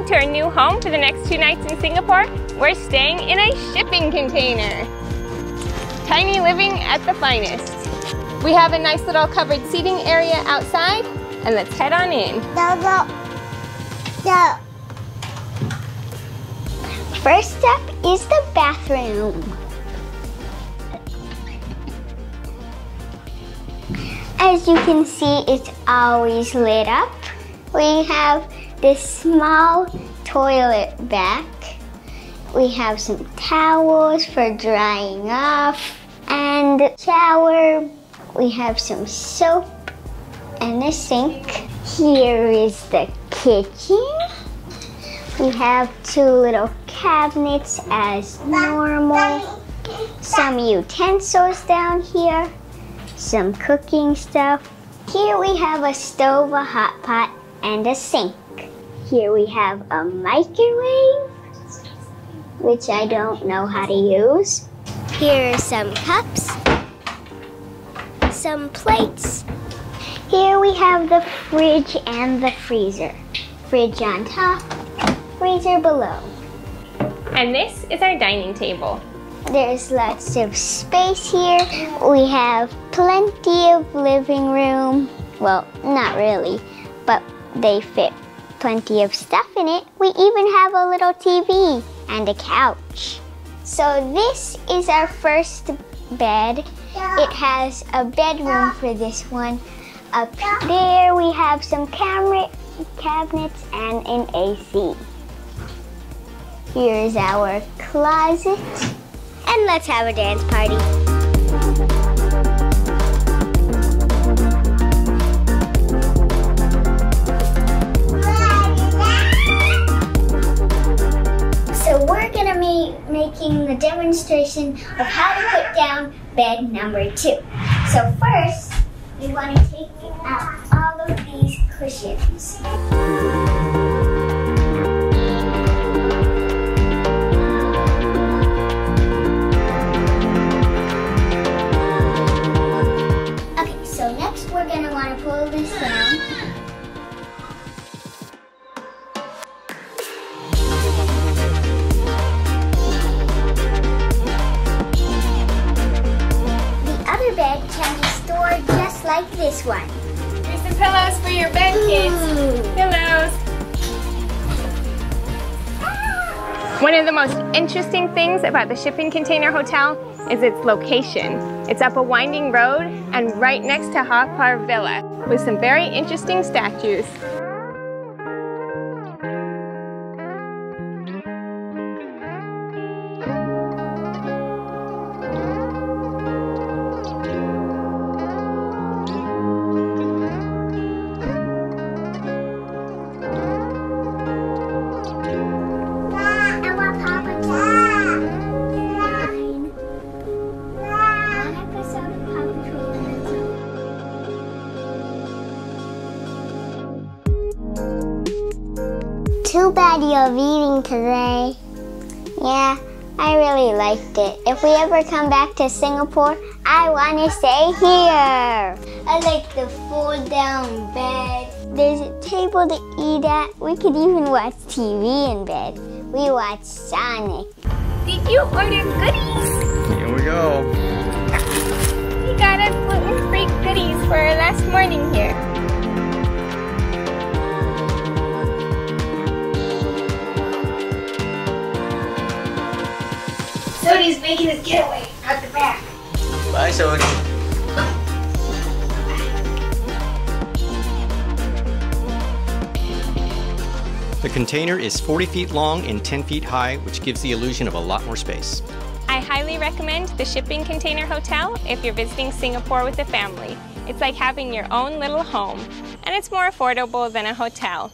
Welcome to our new home for the next two nights in Singapore. We're staying in a shipping container. Tiny living at the finest. We have a nice little covered seating area outside, and let's head on in. No, no. No. First up is the bathroom. As you can see, it's always lit up. We have this small toilet back. We have some towels for drying off and shower. We have some soap and a sink. Here is the kitchen. We have two little cabinets as normal. Some utensils down here. Some cooking stuff. Here we have a stove, a hot pot, and a sink. Here we have a microwave, which I don't know how to use. Here are some cups, some plates. Here we have the fridge and the freezer. Fridge on top, freezer below. And this is our dining table. There's lots of space here. We have plenty of living room. Well, not really, but they fit plenty of stuff in it. We even have a little TV and a couch. So this is our first bed. It has a bedroom for this one. Up there we have some camera cabinets and an AC. Here's our closet. And let's have a dance party. Making the demonstration of how to put down bed number two. So first, we want to take out all of these cushions. This one. Here's some pillows for your bed, kids. Mm. Pillows. One of the most interesting things about the shipping container hotel is its location. It's up a winding road and right next to Haw Par Villa with some very interesting statues. Too bad you're eating today. Yeah, I really liked it. If we ever come back to Singapore, I want to stay here. I like the fold down bed. There's a table to eat at. We could even watch TV in bed. We watch Sonic. Did you order goodies? Here we go. We got us gluten-free goodies for our last morning here. Sodi's making his getaway out the back. Bye, Sody. The container is 40 feet long and 10 feet high, which gives the illusion of a lot more space. I highly recommend the Shipping Container Hotel if you're visiting Singapore with a family. It's like having your own little home, and it's more affordable than a hotel.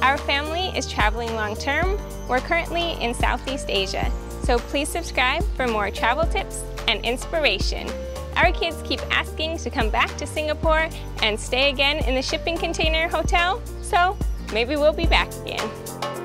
Our family is traveling long term. We're currently in Southeast Asia, so please subscribe for more travel tips and inspiration. Our kids keep asking to come back to Singapore and stay again in the Shipping Container Hotel, so maybe we'll be back again.